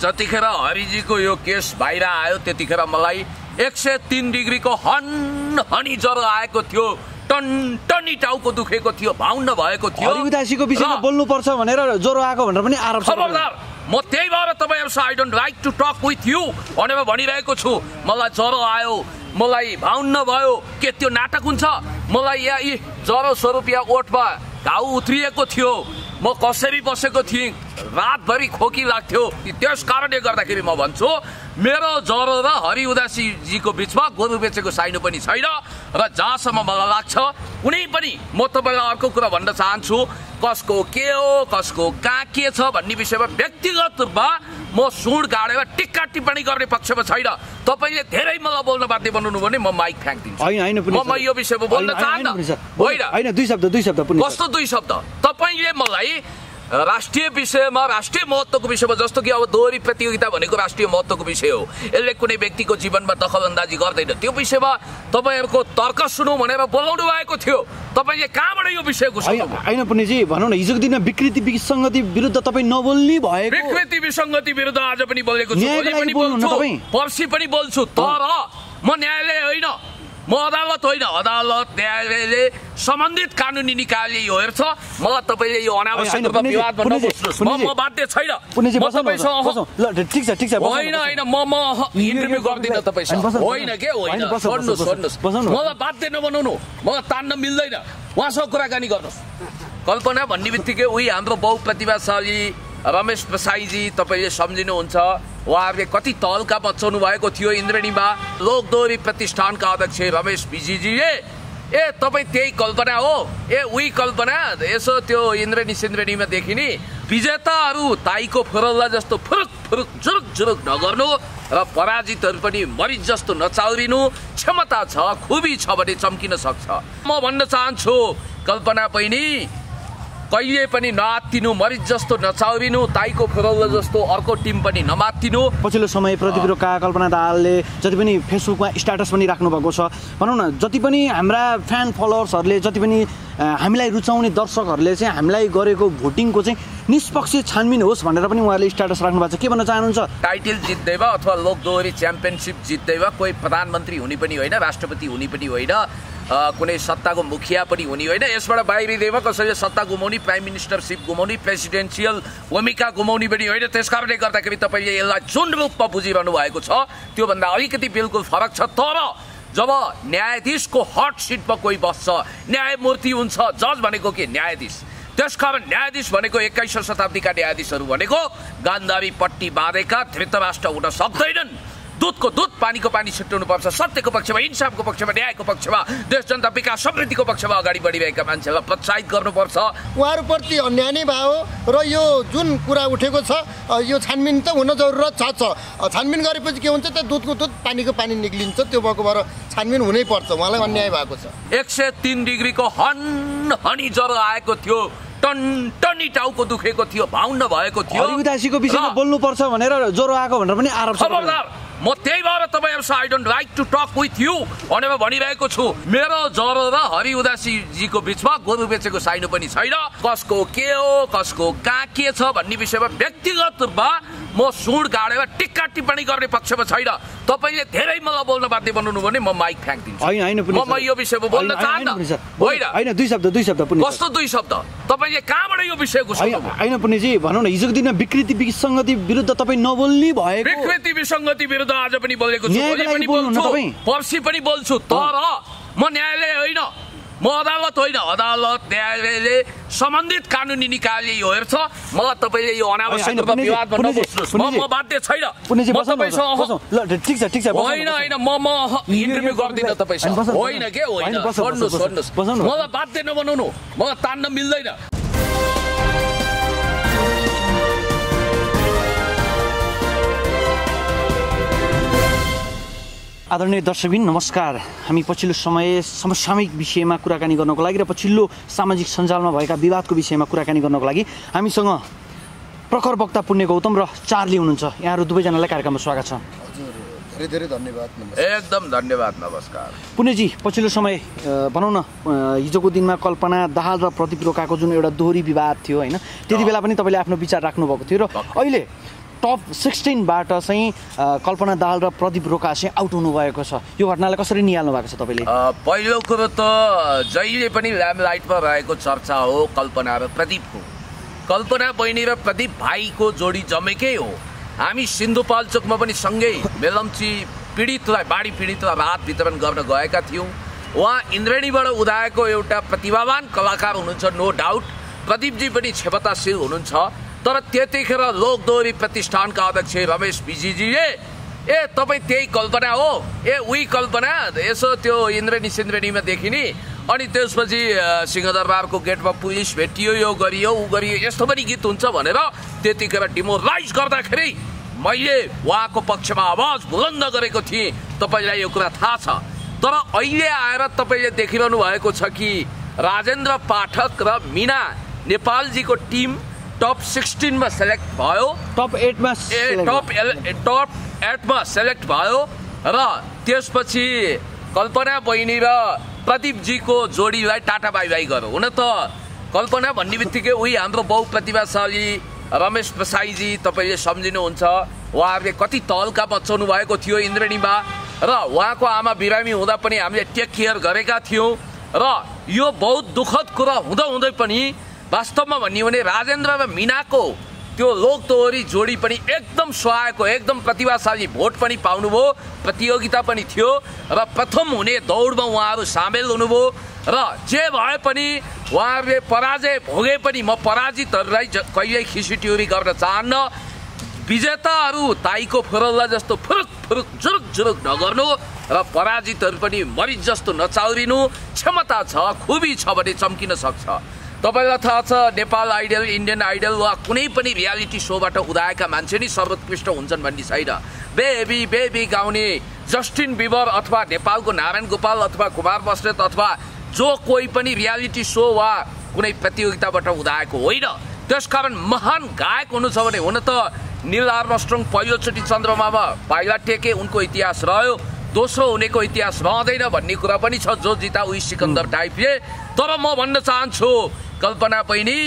जतिखेर हरिजीको यो केस बाहिर आयो त्यतिखेर मलाई एक सय तिन डिग्रीको हन हनी ज्वरो आएको थियो टन टनी टाउको दुखेको थियो भाउन्न भएको थियो। हरिउदासीको विषयमा बोल्नुपर्छ भनेर ज्वरो आएको भनेर पनि आरोप खबरदार म त्यही भएर तपाईँहरूसँग I don't like to talk with you भनेर भनिरहेको छु। मलाई ज्वरो आयो मलाई भाउन्न भयो के त्यो नाटक हुन्छ? मलाई यहाँ यी ज्वरो स्वरूप यहाँ ओठमा घाउ उत्रिएको थियो। म कसरी बसेको थिएँ? रातभरि खोकी लाग्थ्यो। त्यस कारणले गर्दाखेरि म भन्छु मेरो ज्वरो र हरि उदासीजीको बिचमा गोरु बेचेको साइनो पनि छैन र जहाँसम्म मलाई लाग्छ कुनै पनि म तपाईँलाई अर्को कुरा भन्न चाहन्छु कसको के हो कसको कहाँ के छ भन्ने विषयमा व्यक्तिगत रूपमा म सुड गाडेर टिक्का टिप्पणी गर्ने पक्षमा छैन। तपाईँले धेरै मलाई बोल्न बाध्य बनाउनु भने म माइक फ्याँकिदिन्छु। म यो विषयमा बोल्न चाहन्न। होइन। दुई शब्द दुई शब्द कस्तो दुई शब्द? तपाईँले मलाई राष्ट्रिय विषयमा राष्ट्रिय महत्त्वको विषयमा जस्तो कि अब दोहोरी प्रतियोगिता भनेको राष्ट्रिय महत्त्वको विषय हो। यसले कुनै व्यक्तिको जीवनमा दखलअन्दाजी गर्दैन। त्यो विषयमा तपाईँहरूको तर्क सुनौ भनेर बोलाउनु भएको थियो। तपाईँले कहाँबाट यो विषय होइन पुनिजी भनौँ न हिजोको दिनमा विकृति विसङ्गति विरुद्ध तपाईँ नबोल्ने भएको विकृति विसङ्गति विरुद्ध आज पनि बोलेको छु? पर्सि पनि बोल्छु। तर म न्यायालय होइन। म अदालत होइन अदालत न्यायालयले सम्बन्धित कानुनी निकायले यो हेर्छ। मलाई तपाईँले यो अनावश्यक होइन, म। म बाध्य छैन। म ठिक छ ठिक छ होइन म म इन्टरभ्यू गर्दिनँ तपाईँसँग। होइन। के? होइन छोड्नुहोस् छोड्नुहोस्। मलाई बाध्य नबनाउनु। मलाई तान्न मिल्दैन। उहाँसँग कुराकानी गर्नुहोस्। कल्पना भन्ने बित्तिकै उही हाम्रो बहुप्रतिभाशाली रमेश प्रसाईजी तपाईँले सम्झिनुहुन्छ। उहाँहरूले कति तहल्का बचाउनु भएको थियो इन्द्रणीमा। लोकदोहोरी प्रतिष्ठानका अध्यक्ष रमेश विजीजीले ए तपाईँ त्यही कल्पना हो? ए उही कल्पना? यसो त्यो इन्द्रणी सिन्द्रणीमा देखिने। विजेताहरू ताईको फुरल्ला जस्तो फुरुक फुरुक जुरुक जुरुक नगर्नु र पराजितहरू पनि मरिज जस्तो नचाउरिनु। क्षमता छ खुबी छ भने चम्किन सक्छ। म भन्न चाहन्छु कल्पना बहिनी कहिले पनि नआत्तिनु मरिज जस्तो नचाउरिनु ताईको फुरल्ला जस्तो अर्को टिम पनि नमात्तिनु। पछिल्लो समय प्रतिक्रिया कल्पना दाहालले जति पनि फेसबुकमा स्ट्याटस पनि राख्नु भएको छ। भनौँ न जति पनि हाम्रा फ्यान फलोवर्सहरूले जति पनि हामीलाई रुचाउने दर्शकहरूले चाहिँ हामीलाई गरेको भोटिङको चाहिँ निष्पक्ष छानबिन होस् भनेर पनि उहाँहरूले स्ट्याटस राख्नु भएको छ। के भन्न चाहनुहुन्छ? टाइटल जित्दै भए अथवा लोकदोहोरी च्याम्पियनसिप जित्दै भए कोही प्रधानमन्त्री हुने पनि होइन राष्ट्रपति हुने पनि होइन। कुनै सत्ताको मुखिया पनि हुने होइन। यसबाट बाहिरिँदैमा कसैले सत्ता गुमाउने प्राइम मिनिस्टरसिप गुमाउने प्रेसिडेन्सियल भूमिका गुमाउने पनि होइन। त्यस कारणले गर्दाखेरि तपाईँले यसलाई जुन रूपमा बुझिरहनु भएको छ त्योभन्दा अलिकति बिल्कुल फरक छ। तर जब न्यायाधीशको हट सिटमा कोही बस्छ न्यायमूर्ति हुन्छ जज भनेको के? न्यायाधीश। त्यसकारण न्यायाधीश भनेको एक्काइसौँ शताब्दीका न्यायाधीशहरू भनेको गान्धारी पट्टी बाँधेका धृतराष्ट्र हुन सक्दैनन्। दुधको दुध पानीको पानी छिट्याउनु पर्छ। सत्यको पक्षमा इन्साफको पक्षमा न्यायको पक्षमा देश जनता विकास समृद्धिको पक्षमा अगाडि बढिरहेका मान्छेलाई प्रोत्साहित गर्नुपर्छ। उहाँहरूप्रति अन्याय नै भयो र यो जुन कुरा उठेको छ यो छानबिन त हुन जरुरत छ छानबिन गरेपछि के हुन्छ त दुधको दुध पानीको पानी निक्लिन्छ त्यो भएको भएर छानबिन हुनै पर्छ। उहाँलाई अन्याय भएको छ। एक सय तिन डिग्रीको हन हनी ज्वरो आएको थियो टन टनी टाउको दुखेको थियो भाउन्न भएको थियो। हरिउदासीको विषयमा बोल्नुपर्छ भनेर ज्वरो आएको भनेर पनि आरोप छ। म त्यही भएर तपाईँहरूसँग I don't like to talk with you भनेर भनिरहेको छु। मेरो ज्वरो र हरि उदासीजीको बिचमा गोरु बेचेको साइनो पनि छैन। कसको के हो कसको कहाँ के छ भन्ने विषयमा व्यक्तिगत रूपमा म सुड गाडेर टिक्का टिप्पणी गर्ने पक्षमा छैन। तपाईँले धेरै मलाई बोल्न बाध्य बनाउनु भने म माइक फ्याँकिदिन्छु। म म यो विषयमा बोल्न चाहन्न। होइन। दुई शब्द दुई शब्द। कस्तो दुई शब्द? तपाईँले कहाँबाट यो विषय होइन पुनिजी भनौँ न हिजोको दिनमा विकृति विसङ्गति विरुद्ध तपाईँ नबोल्ने भएको विकृति विसङ्गति विरुद्ध आज पनि बोलेको छु? पर्सि पनि बोल्छु। तर म न्यायालय होइन। म अदालत होइन अदालत न्यायालयले सम्बन्धित कानुनी निकायले यो हेर्छ। मलाई तपाईँले यो अनावश्यक रूपमा नबस्नुहोस् म। म बाध्य छैन। म तपाईँसँग ठिक छ ठिक छ होइन। होइन म म इन्टरभ्यू गर्दिनँ तपाईँसँग। होइन, के? होइन छोड्नुहोस् छोड्नुहोस्। मलाई बाध्य नबनाउनु। मलाई तान्न मिल्दैन। आदरणीय दर्शकबिन नमस्कार हामी पछिल्लो समय समसामयिक विषयमा कुराकानी गर्नको लागि र पछिल्लो सामाजिक सञ्जालमा भएका विवादको विषयमा कुराकानी गर्नको लागि हामीसँग प्रखर वक्ता पुण्य गौतम र चार्ली हुनुहुन्छ यहाँहरू दुवैजनालाई कार्यक्रममा स्वागत छ हजुर धेरै धेरै धन्यवाद नमस्कार एकदम धन्यवाद नमस्कार पुण्यजी पछिल्लो समय भनौँ न हिजोको दिनमा कल्पना दाहाल र प्रदीप रोकाको जुन एउटा दोहोरी विवाद थियो होइन त्यति बेला पनि तपाईँले आफ्नो विचार राख्नुभएको थियो र अहिले टप सिक्सटिनबाट चाहिँ कल्पना दाहाल र प्रदीप रोका चाहिँ आउट हुनुभएको छ। यो घटनालाई कसरी निहाल्नु भएको छ तपाईँले? पहिलो कुरो त जहिले पनि ल्यामलाइटमा रहेको चर्चा हो कल्पना र प्रदीपको। कल्पना बहिनी र प्रदीप भाइको जोडी जमेकै हो। हामी सिन्धुपाल्चोकमा पनि सँगै मेलम्ची पीडितलाई बाढी पीडितलाई राहत वितरण गर्न गएका थियौँ। उहाँ इन्द्रेणीबाट उदाएको एउटा प्रतिभावान कलाकार हुनुहुन्छ नो डाउट प्रदीपजी पनि क्षमताशील हुनुहुन्छ। तर त्यतिखेर लोकदोहोरी प्रतिष्ठानका अध्यक्ष रमेश विजीजीले ए तपाईँ त्यही कल्पना हो। ए उही कल्पना। यसो त्यो इन्द्रेणी सिन्द्रेणीमा देखिने। अनि त्यसपछि सिंहदरबारको गेटमा पुलिस भेटियो यो गरियो ऊ गरियो यस्तो पनि गीत हुन्छ भनेर त्यतिखेर डिमोराइज गर्दाखेरि मैले उहाँको पक्षमा आवाज बुलन्द गरेको थिएँ। तपाईँलाई यो कुरा थाहा छ। तर अहिले आएर तपाईँले देखिरहनु भएको छ कि राजेन्द्र पाठक र मिना नेपालजीको टिम टप सिक्सटिनमा सेलेक्ट भयो. टप एटमा ए टप एल टप एटमा सेलेक्ट भयो. र त्यसपछि कल्पना बहिनी र प्रदीपजीको जोडीलाई टाटा बाई बाई गरौँ। हुन त कल्पना भन्ने बित्तिकै उही हाम्रो बहुप्रतिभाशाली रमेश प्रसाईजी तपाईँले सम्झिनुहुन्छ। उहाँहरूले कति तहल्का बचाउनु भएको थियो इन्द्रेणीमा। र उहाँको आमा बिरामी हुँदा पनि हामीले टेक केयर गरेका थियौँ। र यो बहुत दुःखद कुरा हुँदाहुँदै पनि वास्तवमा भन्यो भने राजेन्द्र र मिनाको त्यो लोकदोहोरी जोडी पनि एकदम सुहाएको एकदम प्रतिभाशाली भोट पनि पाउनुभयो प्रतियोगिता पनि थियो र प्रथम हुने दौडमा उहाँहरू सामेल हुनुभयो र जे भए पनि उहाँहरूले पराजय भोगे पनि म पराजितहरूलाई कहिल्यै खिसिट्युरी गर्न चाहन्न। विजेताहरू ताईको फुरल्ला जस्तो फुरुक फुरुक जुरुक जुरुक नगर्नु र पराजितहरू पनि मरिच जस्तो नचाउरिनु। क्षमता छ खुबी छ भने चम्किन सक्छ। तपाईँलाई थाहा छ नेपाल आइडल इन्डियन आइडल वा कुनै पनि रियालिटी सोबाट उदाएका मान्छे नै सर्वोत्कृष्ट हुन्छन् भन्ने छैन। बेबी बेबी गाउने जस्टिन बिबर अथवा नेपालको नारायण गोपाल अथवा कुमार बस्नेत अथवा जो कोही पनि रियालिटी सो वा कुनै प्रतियोगिताबाट उदाएको होइन। त्यसकारण महान गायक हुनु छ भने हुन त निल आर्मस्ट्रङ पहिलोचोटि चन्द्रमामा पाइला टेके उनको इतिहास रह्यो। दोस्रो हुनेको इतिहास रहँदैन भन्ने कुरा पनि छ जो जिता उही सिकन्दर टाइपले। तर म भन्न चाहन्छु कल्पना बहिनी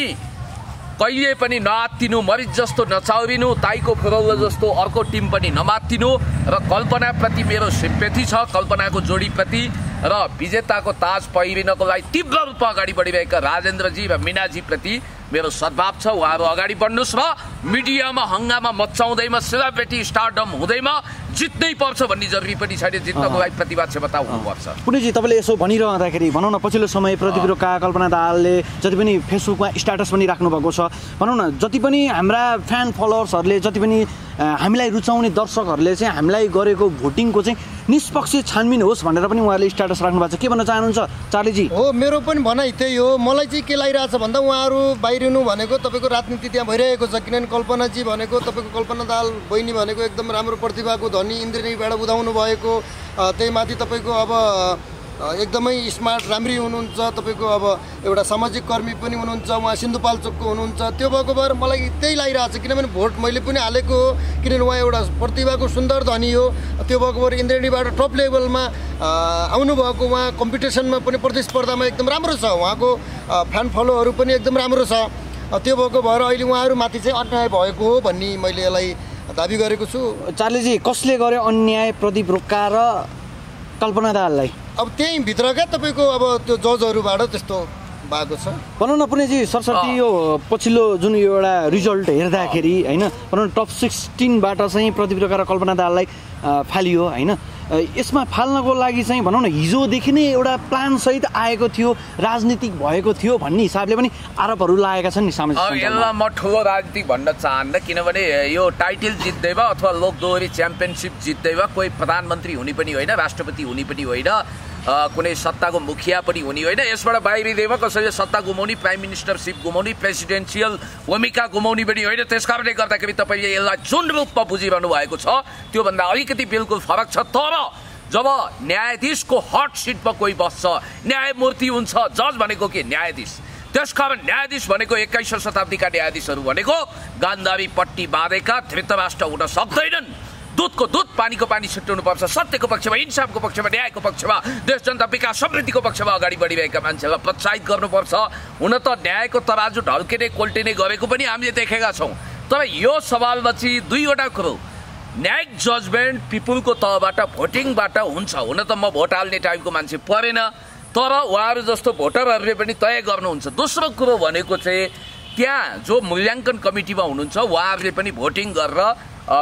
कहिले पनि नआत्तिनु मरिच जस्तो नचाउरिनु ताईको फुरौलो जस्तो अर्को टिम पनि नमात्तिनु र कल्पनाप्रति मेरो सिम्पेथी छ कल्पनाको जोडीप्रति र विजेताको ताज पहिरिनको लागि तीव्र रूपमा अगाडि बढिरहेका राजेन्द्रजी र मिनाजीप्रति मेरो सद्भाव छ उहाँहरू अगाडि बढ्नुहोस् र मिडियामा हङ्गामा मचाउँदैमा सेलिब्रेटी स्टारडम हुँदैमा जित्नै पर्छ भन्ने जरुरी पनि छैन। जित्नको लागि प्रतिभा क्षमता हुनुपर्छ। पुणेजी तपाईँले यसो भनिरहँदाखेरि भनौँ न पछिल्लो समय प्रदीप रोका कल्पना दाहालले जति पनि फेसबुकमा स्ट्याटस पनि राख्नु भएको छ। भनौँ न जति पनि हाम्रा फ्यान फलोवर्सहरूले जति पनि हामीलाई रुचाउने दर्शकहरूले चाहिँ हामीलाई गरेको भोटिङको चाहिँ निष्पक्ष छानबिन होस् भनेर पनि उहाँहरूले स्ट्याटस राख्नु भएको छ। के भन्न चाहनुहुन्छ चार्लीजी हो मेरो पनि भनाइ त्यही हो। मलाई चाहिँ के लागिरहेछ भन्दा उहाँहरू बाहिरिनु भनेको तपाईँको राजनीति त्यहाँ भइरहेको छ। किनभने कल्पनाजी भनेको तपाईँको कल्पना दाल बहिनी भनेको एकदम राम्रो प्रतिभाको धनी इन्द्रेणीबाट उदाउनु भएको त्यही माथि तपाईँको अब एकदमै स्मार्ट राम्री हुनुहुन्छ तपाईँको अब एउटा सामाजिक कर्मी पनि हुनुहुन्छ उहाँ सिन्धुपाल्चोकको हुनुहुन्छ त्यो भएको भएर मलाई त्यही लागिरहेको छ किनभने भोट मैले पनि हालेको हो किनभने उहाँ एउटा प्रतिभाको सुन्दर धनी हो त्यो भएको भएर इन्द्रेणीबाट टप लेभलमा आउनुभएको उहाँ कम्पिटिसनमा पनि प्रतिस्पर्धामा एकदम राम्रो छ उहाँको फ्यान फलोहरू पनि एकदम राम्रो छ त्यो भएको भएर अहिले उहाँहरू माथि चाहिँ अन्याय भएको हो भन्ने मैले यसलाई दाबी गरेको छु। चार्लीजी कसले गर्यो अन्याय प्रदीप रोका र कल्पना दाहाललाई? अब त्यहीँ भित्रका तपाईँको अब त्यो जजहरूबाट त्यस्तो भएको छ। भनौँ न पुणेजी सरस्वती यो पछिल्लो जुन यो एउटा रिजल्ट हेर्दाखेरि होइन भनौँ न टप सिक्सटिनबाट चाहिँ प्रदीप र कल्पना दाहाललाई अ, फालियो होइन। यसमा फाल्नको लागि चाहिँ भनौँ न हिजोदेखि नै एउटा प्लानसहित आएको थियो राजनीतिक भएको थियो भन्ने हिसाबले पनि आरोपहरू लागेका छन् नि सामाजिक। यसलाई म ठुलो राजनीतिक भन्न चाहन्न किनभने यो टाइटल जित्दैमा अथवा लोकदोहोरी च्याम्पियनसिप जित्दैमा कोही प्रधानमन्त्री हुने पनि होइन राष्ट्रपति हुने पनि होइन कुनै सत्ताको मुखिया पनि हुने होइन। यसबाट बाहिरिँदैमा कसैले सत्ता गुमाउने प्राइम मिनिस्टरसिप गुमाउने प्रेसिडेन्सियल भूमिका गुमाउने पनि होइन। त्यस कारणले गर्दाखेरि तपाईँले यसलाई जुन रूपमा बुझिरहनु भएको छ त्योभन्दा अलिकति बिल्कुल फरक छ। तर जब न्यायाधीशको हट सिटमा कोही बस्छ न्यायमूर्ति हुन्छ जज भनेको के? न्यायाधीश। त्यसकारण न्यायाधीश भनेको एक्काइसौँ शताब्दीका न्यायाधीशहरू भनेको गान्धारी पट्टी बाँधेका धृतराष्ट्र हुन सक्दैनन्। दुधको दुध पानीको पानी छुट्याउनु पर्छ सत्यको पक्षमा इन्साफको पक्षमा न्यायको पक्षमा देश जनता विकास समृद्धिको पक्षमा अगाडि बढिरहेका मान्छेलाई प्रोत्साहित गर्नुपर्छ। हुन त न्यायको तराजु ढल्किने कोल्टिने गरेको पनि हामीले देखेका छौँ। तर यो सवालमा चाहिँ दुईवटा कुरो। न्यायिक जजमेन्ट पिपुलको तहबाट भोटिङबाट हुन्छ। हुन त म भोट हाल्ने टाइपको मान्छे परेन। तर उहाँहरू जस्तो भोटरहरूले पनि तय गर्नुहुन्छ। दोस्रो कुरो भनेको चाहिँ त्यहाँ जो मूल्याङ्कन कमिटीमा हुनुहुन्छ उहाँहरूले पनि भोटिङ गरेर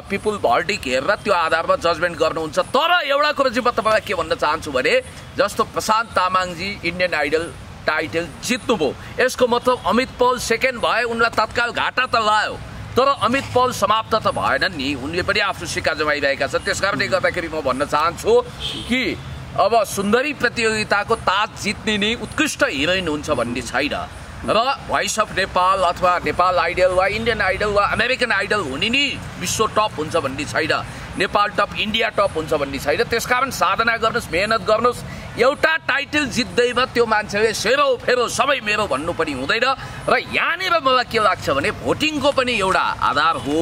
पिपुल भर्डिक हेरेर त्यो आधारमा जजमेन्ट गर्नुहुन्छ। तर एउटा कुरो चाहिँ म तपाईँलाई के भन्न चाहन्छु भने जस्तो Prashant Tamang ji Indian Idol title जित्नुभयो यसको मतलब अमित पौल सेकेन्ड भए उनलाई तत्काल घाटा त लायो तर अमित पौल समाप्त त भएनन् नि। उनले पनि आफ्नो सिक्का जमाइरहेका छन्। त्यस कारणले गर्दाखेरि म भन्न चाहन्छु कि अब सुन्दरी प्रतियोगिताको ताज जित्ने नै उत्कृष्ट हिरोइन हुन्छ भन्ने छैन। र भोइस अफ नेपाल अथवा नेपाल आइडल वा इन्डियन आइडल वा अमेरिकन आइडल हुने नि विश्व टप हुन्छ भन्ने छैन। नेपाल टप इन्डिया टप हुन्छ भन्ने छैन। त्यसकारण साधना गर्नुहोस् मेहनत गर्नुहोस्। एउटा टाइटल जित्दैमा त्यो मान्छेले सेरो फेरो सबै मेरो भन्नु पनि हुँदैन। र यहाँनिर मलाई के लाग्छ भने भोटिङको पनि एउटा आधार हो।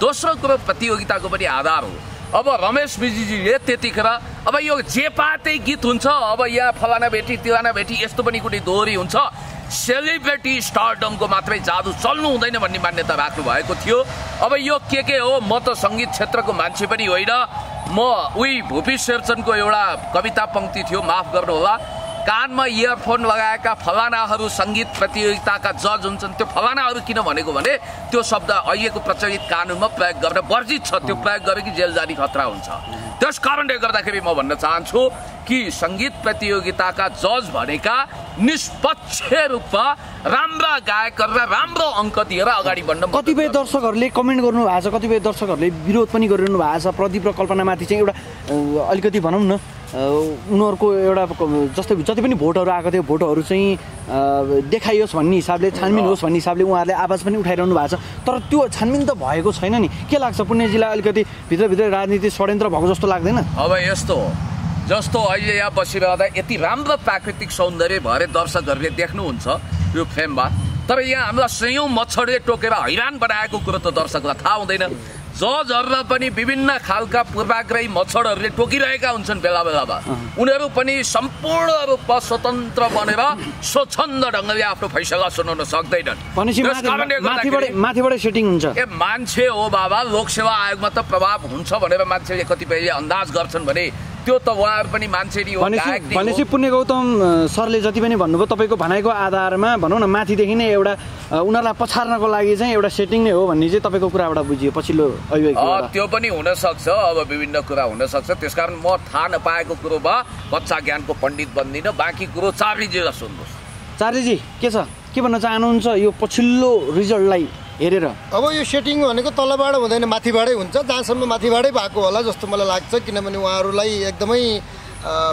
दोस्रो कुरो प्रतियोगिताको पनि आधार हो। अब रमेश विजीजीले त्यतिखेर अब यो जे पातै गीत हुन्छ अब यहाँ फलाना भेटी तिलाना भेटी यस्तो पनि कुनै दोहोरी हुन्छ। सेलिब्रेटी स्टारडमको मात्रै जादु चल्नु हुँदैन भन्ने मान्यता राख्नु भएको थियो। अब यो के के हो? म त सङ्गीत क्षेत्रको मान्छे पनि होइन। म उही भूपी शेरचनको एउटा कविता पङ्क्ति थियो माफ गर्नुहोला। कानमा इयरफोन लगाएका फलानाहरू सङ्गीत प्रतियोगिताका जज हुन्छन्। त्यो फलानाहरू किन भनेको भने त्यो शब्द अहिलेको प्रचलित कानुनमा प्रयोग गर्न वर्जित छ। त्यो प्रयोग गरे कि जेल जारी खतरा हुन्छ। त्यस कारणले गर्दाखेरि म भन्न चाहन्छु कि सङ्गीत प्रतियोगिताका जज भनेका निष्पक्ष रूपमा राम्रा गायकहरू र राम्रो अङ्क दिएर अगाडि बढ्न कतिपय दर्शकहरूले कमेन्ट गर्नु भएको छ कतिपय दर्शकहरूले विरोध पनि गरिरहनु भएको छ। प्रदीप र कल्पनामाथि चाहिँ एउटा अलिकति भनौँ न उनीहरूको एउटा जस्तै जति पनि भोटहरू आएको थियो भोटहरू चाहिँ देखाइयोस् भन्ने हिसाबले छानबिन होस् भन्ने हिसाबले उहाँहरूले आवाज पनि उठाइरहनु भएको छ। तर त्यो छानबिन त भएको छैन नि। के लाग्छ पुण्यजीलाई अलिकति भित्रभित्र राजनीति षड्यन्त्र भएको जस्तो लाग्दैन? अब यस्तो हो। जस्तो अहिले यहाँ बसिरहँदा यति राम्रो प्राकृतिक सौन्दर्य भएर दर्शकहरूले देख्नुहुन्छ यो फ्रेममा। तर यहाँ हामीलाई सयौँ मच्छरले टोकेर हैरान बनाएको कुरो त दर्शकलाई थाहा हुँदैन। जजहरूलाई पनि विभिन्न खालका पूर्वाग्रही मच्छरहरूले टोकिरहेका हुन्छन् बेला बेलामा। उनीहरू पनि सम्पूर्ण रूपमा स्वतन्त्र बनेर स्वच्छन्द ढङ्गले आफ्नो फैसला सुनाउन सक्दैनन्। ए मान्छे हो बाबा लोकसेवा आयोगमा त प्रभाव हुन्छ भनेर मान्छेले कतिपयले अन्दाज गर्छन् भने त्यो त उहाँहरू पनि मान्छे नै हो भनेपछि पुण्य गौतम सरले जति पनि भन्नुभयो तपाईँको भनाइको आधारमा भनौँ न माथिदेखि नै एउटा उनीहरूलाई पछार्नको लागि चाहिँ एउटा सेटिङ नै हो भन्ने चाहिँ तपाईँको कुराबाट बुझियो पछिल्लो त्यो पनि हुनसक्छ अब विभिन्न कुरा हुनसक्छ। त्यसकारण म थाहा नपाएको कुरोमा कच्चा ज्ञानको पण्डित बन्दिनँ। बाँकी कुरो चारैजिल्ला सुन्नुहोस्। चार्यजी के छ? के भन्न चाहनुहुन्छ यो पछिल्लो रिजल्टलाई? हेरेर। अब यो सेटिङ भनेको तलबाट हुँदैन माथिबाटै हुन्छ। जहाँसम्म माथिबाटै भएको होला जस्तो मलाई लाग्छ किनभने उहाँहरूलाई एकदमै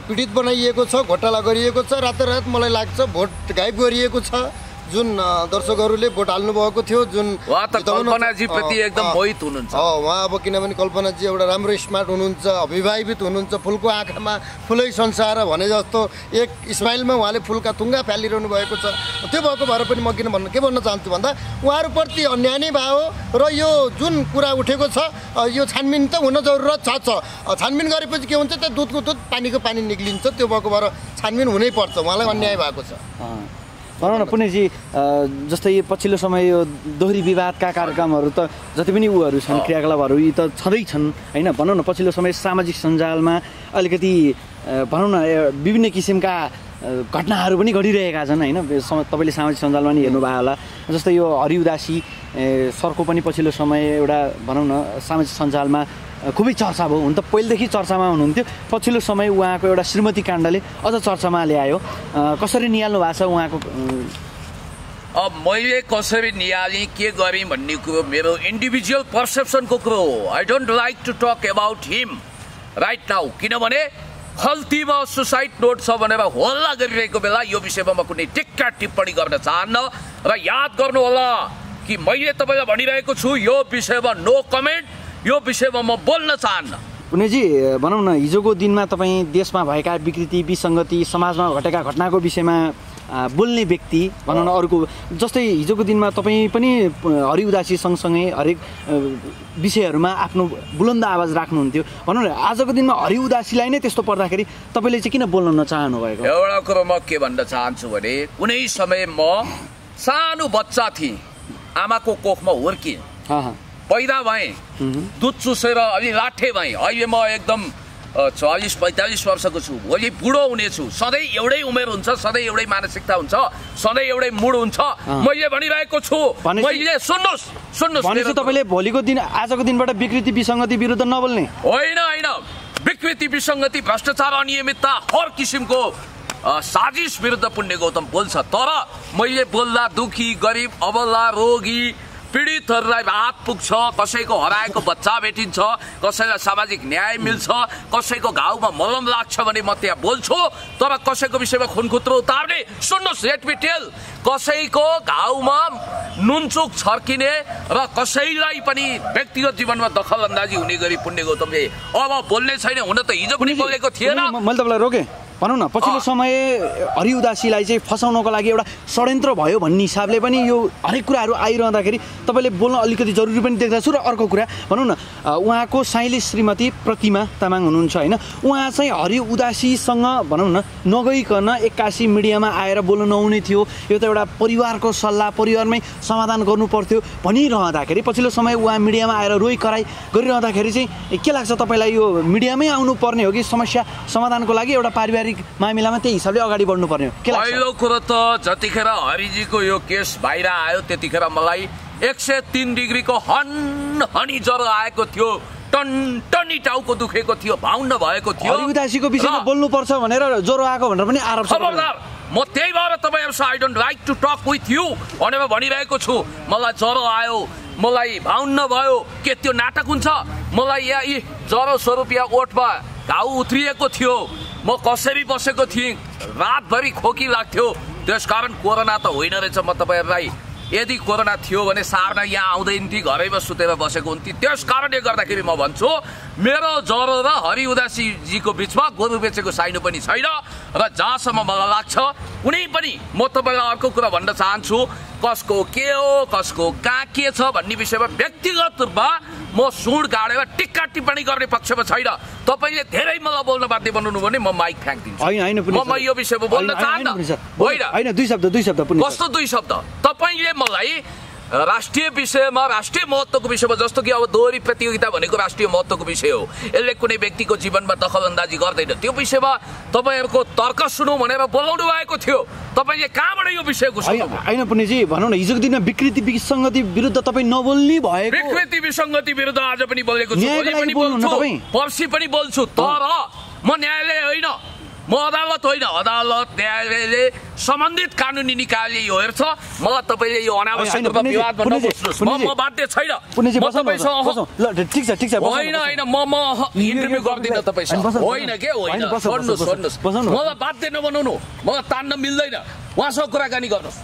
पीडित बनाइएको छ घोटाला गरिएको छ। रातोरात मलाई लाग्छ भोट गायब गरिएको छ। जुन दर्शकहरूले भोट हाल्नुभएको थियो जुन त कल्पनाजीप्रति एकदम मोहित हुनुहुन्छ। अ, उहाँ अब किनभने कल्पनाजी एउटा राम्रो स्मार्ट हुनुहुन्छ अभिभावित हुनुहुन्छ फुलको आँखामा फुलै संसार भने जस्तो एक स्माइलमा उहाँले फुलका तुङ्गा फालिरहनु भएको छ। त्यो भएको भएर पनि म किन भन्न के भन्न चाहन्छु भन्दा उहाँहरूप्रति अन्याय नै भयो र यो जुन कुरा उठेको छ यो छानबिन त हुन जरुरत छ छानबिन गरेपछि के हुन्छ त्यो दुधको दुध पानीको पानी निक्लिन्छ त्यो भएको भएर छानबिन हुनै पर्छ। उहाँलाई अन्याय भएको छ। अ, भनौँ न पुण्यजी जस्तै यो पछिल्लो समय यो दोहोरी विवादका कार्यक्रमहरू त जति पनि उहरू छन् क्रियाकलापहरू यी त छँदै छन् होइन? भनौँ न पछिल्लो समय सामाजिक सञ्जालमा अलिकति भनौँ न विभिन्न किसिमका घटनाहरू पनि घटिरहेका छन् होइन? तपाईँले सामाजिक सञ्जालमा नि हेर्नुभयो होला। जस्तै यो हरि उदासी ए, सरको पनि पछिल्लो समय एउटा भनौँ न सामाजिक सञ्जालमा खुबै चर्चा भयो हुन त पहिलेदेखि चर्चामा हुनुहुन्थ्यो। पछिल्लो समय उहाँको एउटा श्रीमती काण्डले अझ चर्चामा ल्यायो। कसरी निहाल्नु भएको छ उहाँको अब मैले कसरी निहालेँ के गरेँ भन्ने कुरो मेरो इन्डिभिजुअल पर्सेप्सनको कुरो हो। I don't like to talk about him right now किनभने खल्तीमा सुसाइड नोट छ भनेर हल्ला गरिरहेको बेला यो विषयमा म कुनै टिक्का टिप्पणी गर्न चाहन्न र याद गर्नुहोला कि मैले तपाईँलाई भनिरहेको छु यो विषयमा नो कमेन्ट यो विषयमा म बोल्न चाहन्न। पुण्यजी भनौँ न हिजोको दिनमा तपाईँ देशमा भएका विकृति विसङ्गति समाजमा घटेका घटनाको विषयमा बोल्ने व्यक्ति भनौँ न अरूको जस्तै हिजोको दिनमा तपाईँ पनि हरि उदासी सँगसँगै हरेक विषयहरूमा आफ्नो बुलन्द आवाज राख्नुहुन्थ्यो। भनौँ न आजको दिनमा हरि उदासीलाई नै त्यस्तो पर्दाखेरि तपाईँले चाहिँ किन बोल्न नचाहनु भएको? एउटा कुरो म के भन्न चाहन्छु भने कुनै समय म सानो बच्चा थिएँ आमाको कोखमा हुर्किएँ। पैदा भएँ। दुध चुसेर अलि लाठे भएँ। अहिले म एकदम चालिस पैँतालिस वर्षको छु। भोलि बुढो हुनेछु। सधैँ एउटै उमेर हुन्छ सधैँ एउटै मानसिकता हुन्छ सधैँ एउटै मुड हुन्छ। मैले भनिरहेको छु। मैले सुन्नुहोस् सुन्नुहोस् तपाईँले भोलिको दिन आजको दिनबाट विकृति विसङ्गति विरुद्ध नबोल्ने। होइन होइन। विकृति विसङ्गति भ्रष्टाचार अनियमितता हर किसिमको साजिस विरुद्ध पुण्य गौतम बोल्छ। तर मैले बोल्दा दुखी गरिब अबला रोगी पीडितहरूलाई हात पुग्छ कसैको हराएको बच्चा भेटिन्छ कसैलाई सामाजिक न्याय मिल्छ कसैको घाउमा मलम लाग्छ भने म त्यहाँ बोल्छु तर कसैको विषयमा खुनखुत्रो उतार्ने सुन्नुहोस् लेट मी टेल कसैको घाउमा नुनचुक छर्किने र कसैलाई पनि व्यक्तिगत जीवनमा दखल अन्दाजी हुने गरी पुण्य गौतमले अब बोल्ने छैन हुन त हिजो पनि बोलेको थिएन। म- मैले तपाईँलाई रोकेँ। भनौँ न पछिल्लो। समय हरि उदासीलाई चाहिँ फसाउनको लागि एउटा षड्यन्त्र भयो भन्ने हिसाबले पनि यो हरेक कुराहरू आइरहँदाखेरि तपाईँले बोल्न अलिकति जरुरी पनि देख्दछु र अर्को कुरा भनौँ न उहाँको साइली श्रीमती प्रतिमा तामाङ हुनुहुन्छ होइन उहाँ चाहिँ हरि उदासीसँग भनौँ न नगइकन एक्कासी मिडियामा आएर बोल्न नहुने थियो यो त एउटा परिवारको सल्लाह परिवारमै समाधान गर्नु पर्थ्यो भनिरहँदाखेरि पछिल्लो समय उहाँ मिडियामा आएर रोइ कराई गरिरहँदाखेरि चाहिँ के लाग्छ तपाईँलाई यो मिडियामै आउनु पर्ने हो कि समस्या समाधानको लागि एउटा पारिवारिक मामिलामा त्यही हिसाबले अगाडि बढ्नु पर्ने पहिलो कुरो त जतिखेर हरिजीको यो केस बाहिर आयो त्यतिखेर मलाई एक सय तिन डिग्रीको हन हनी ज्वरो आएको थियो टन टनी टाउको दुखेको थियो भाउन्न भएको थियो। हरि उदासीको विषयमा बोल्नुपर्छ भनेर ज्वरो आएको भनेर पनि आरोप म त्यही भएर तपाईँहरूसँग I don't like to talk with you भनेर भनिरहेको छु। मलाई ज्वरो आयो मलाई भाउन्न भयो के त्यो नाटक हुन्छ? मलाई यहाँ यी ज्वरो स्वरूप यहाँ ओठमा घाउ उत्रिएको थियो। म कसरी बसेको थिएँ? रातभरि खोकी लाग्थ्यो। त्यसकारण कोरोना त होइन रहेछ म तपाईँहरूलाई। यदि कोरोना थियो भने सार्न यहाँ आउँदैन घरैमा सुतेर बसेको हुन्थे। त्यस कारणले गर्दाखेरि म भन्छु मेरो ज्वरो र हरि उदासीजीको बिचमा गोरु बेचेको साइनो पनि छैन र जहाँसम्म मलाई लाग्छ कुनै पनि म तपाईँलाई अर्को कुरा भन्न चाहन्छु कसको के हो कसको कहाँ के छ भन्ने विषयमा व्यक्तिगत रूपमा म सुड गाडेर टिक्का टिप्पणी गर्ने पक्षमा छैन। तपाईँले धेरै मलाई बोल्न बाध्य बनाउनु भने म माइक फ्याँकिदिन्छु। होइन म। यो विषयमा बोल्न चाहन्न। दुई शब्द दुई शब्द। कस्तो दुई शब्द? तपाईँले मलाई राष्ट्रिय विषयमा राष्ट्रिय महत्त्वको विषयमा जस्तो कि अब दोहोरी प्रतियोगिता भनेको राष्ट्रिय महत्त्वको विषय हो। यसले कुनै व्यक्तिको जीवनमा दखल अन्दाजी गर्दैन। त्यो विषयमा तपाईँहरूको तर्क सुनौ भनेर बोलाउनु भएको थियो। तपाईँले कहाँबाट यो विषय होइन पुण्यजी भनौँ न हिजोको दिनमा विकृति विसङ्गति विरुद्ध तपाईँ नबोल्ने भएको विकृति विसङ्गति विरुद्ध आज पनि बोलेको छु। पर्सि पनि बोल्छु। तर म न्यायालय होइन। म अदालत होइन अदालत न्यायालयले सम्बन्धित कानुनी निकायले यो हेर्छ। मलाई तपाईँले यो अनावश्यक होइन, रूपमा विवादमा नबस्नुहोस् म। म बाध्य छैन। म तपाईँसँग बस्नु। ल ठिक छ ठिक छ बस्नु, होइन। होइन म म इन्टरभ्यू गर्दिनँ तपाईँसँग। होइन, के होइन। बस्नु न। मलाई बाध्य नबनाउनु। मलाई तान्न मिल्दैन। उहाँसँग कुराकानी गर्नुहोस्।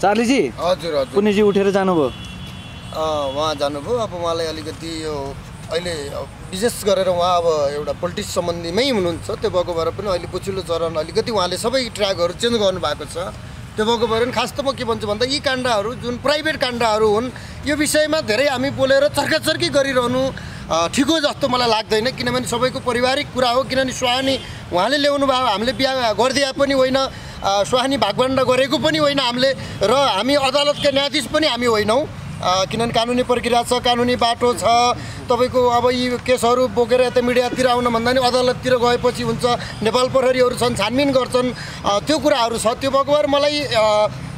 चार्लीजी हजुर हजुर। पुण्यजी उठेर जानुभयो। अँ, उहाँ जानुभयो। अब उहाँलाई अलिकति यो अहिले विशेष गरेर उहाँ अब एउटा पोलिटिक्स सम्बन्धीमै हुनुहुन्छ। त्यो भएको भएर पनि अहिले पछिल्लो चरण अलिकति उहाँले सबै ट्र्याकहरू चेन्ज गर्नुभएको छ। त्यो भएको भएर खास त म के भन्छु भन्दा यी काण्डहरू जुन प्राइभेट काण्डहरू हुन् यो विषयमा धेरै हामी बोलेर चर्काचर्की गरिरहनु ठिक हो जस्तो मलाई लाग्दैन। किनभने सबैको पारिवारिक कुरा हो किनभने सुहानी उहाँले ल्याउनु भयो हामीले बिहा गरिदिए पनि होइन सुहानी भागभण्ड गरेको पनि होइन हामीले र हामी अदालतका न्यायाधीश पनि हामी होइनौँ। किनभने कानुनी प्रक्रिया छ कानुनी बाटो छ। तपाईँको अब यी केसहरू बोकेर यता मिडियातिर आउन भन्दा नि अदालततिर गएपछि हुन्छ। नेपाल प्रहरीहरू छन् छानबिन गर्छन्। त्यो कुराहरू छ। त्यो भएर मलाई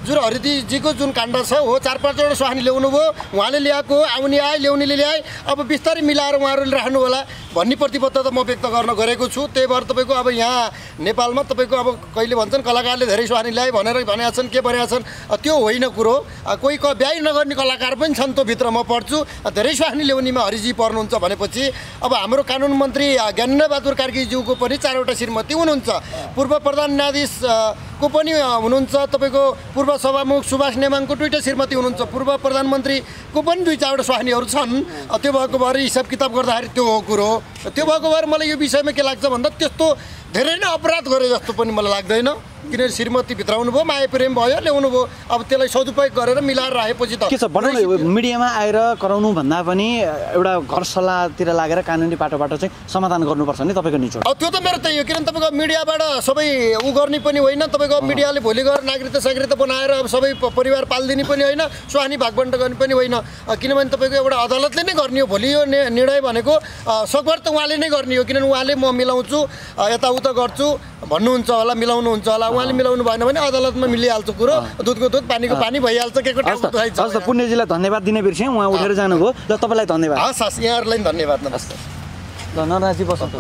जुन हरिदीजीको जुन काण्ड छ हो चार पाँचवटा सुहानी ल्याउनु भयो उहाँले ल्याएको आउने आए ल्याउनेले ल्याए अब बिस्तारै मिलाएर उहाँहरूले राख्नु होला भन्ने प्रतिबद्धता म व्यक्त गर्न गरेको छु। त्यही भएर तपाईँको अब यहाँ नेपालमा तपाईँको अब कहिले भन्छन् कलाकारले धेरै सुहानी ल्याए भनेर भनेका छन् के भनेका छन् त्यो होइन कुरो। कोही क ब्याइ नगर्ने कलाकार पनि छन् त्यो भित्र म पढ्छु धेरै सुहानी ल्याउनेमा हरिजी पर्नुहुन्छ भनेपछि अब हाम्रो कानुन मन्त्री अ, ज्ञानेन्द्र बहादुर कार्कीज्यूको पनि चारवटा श्रीमती हुनुहुन्छ। पूर्व प्रधान न्यायाधीश अ, को पनि हुनुहुन्छ। तपाईँको पूर्व सभामुख सुभाष नेमाङको दुईवटा श्रीमती हुनुहुन्छ। पूर्व प्रधानमन्त्रीको पनि दुई चारवटा सुहानीहरू छन्। त्यो भएको भएर हिसाब किताब गर्दाखेरि त्यो हो कुरो। त्यो भएको भएर मलाई यो विषयमा के लाग्छ भन्दा त्यस्तो धेरै नै अपराध गरे जस्तो पनि मलाई लाग्दैन। किनभने श्रीमती भित्राउनु भयो माया प्रेम भयो ल्याउनु भयो। अब त्यसलाई सदुपयोग गरेर मिलाएर राखेपछि त के छ भनौँ न यो मिडियामा आएर कराउनु भन्दा पनि एउटा घर सल्लाहतिर लागेर कानुनी पाटोबाट चाहिँ समाधान गर्नुपर्छ नि तपाईँको निचोड। अब त्यो त मेरो त्यही हो किनभने तपाईँको मिडियाबाट सबै उ गर्ने पनि होइन तपाईँको मिडियाले भोलि गएर नागरिकता सागरिकता बनाएर अब सबै परिवार पालिदिने पनि होइन सुहानी भागबन्ड गर्ने पनि होइन। किनभने तपाईँको एउटा अदालतले नै गर्ने हो भोलि यो निर्णय भनेको सकभर त उहाँले नै गर्ने हो किनभने उहाँले म मिलाउँछु यताउता गर्छु भन्नुहुन्छ होला मिलाउनुहुन्छ होला उहाँले मिलाउनु भएन भने अदालतमा मिलिहाल्छ कुरो। दुधको दुध पानीको पानी भइहाल्छ के को हस् पुण्यजीलाई धन्यवाद दिने बिर्सेँ उहाँ उठेर जानुभयो। ल तपाईँलाई धन्यवाद। हस् हस् यहाँहरूलाई धन्यवाद नमस्कार। ल नराजी बस्नु